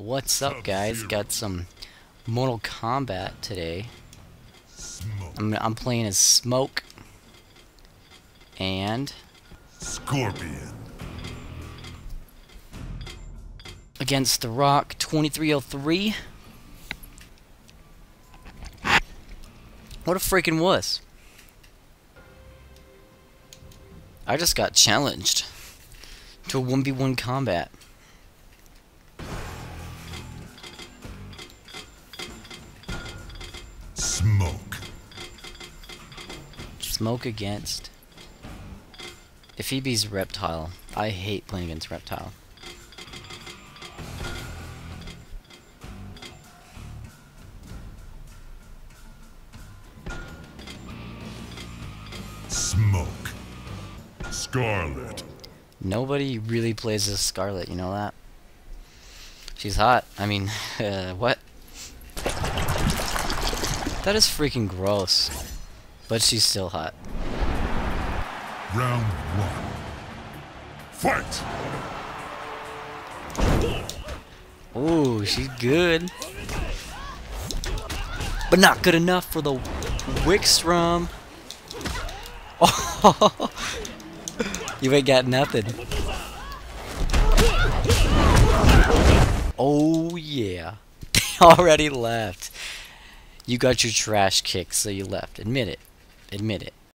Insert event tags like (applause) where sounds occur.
What's up, guys? Got some Mortal Kombat today. I'm, I'm playing as Smoke. And Scorpion. against The Rock 2303. What a freaking wuss. I just got challenged to a 1v1 combat. Smoke. Smoke against. If he beats Reptile, I hate playing against Reptile. Smoke. Skarlet. Nobody really plays as Skarlet, you know that? She's hot. I mean, (laughs) uh, what? That is freaking gross. But she's still hot. Round one. Fight! Ooh, she's good. But not good enough for the Wikstrom. Oh, (laughs) you ain't got nothing. Oh yeah, (laughs) already left. You got your trash kicked, so you left. Admit it. Admit it.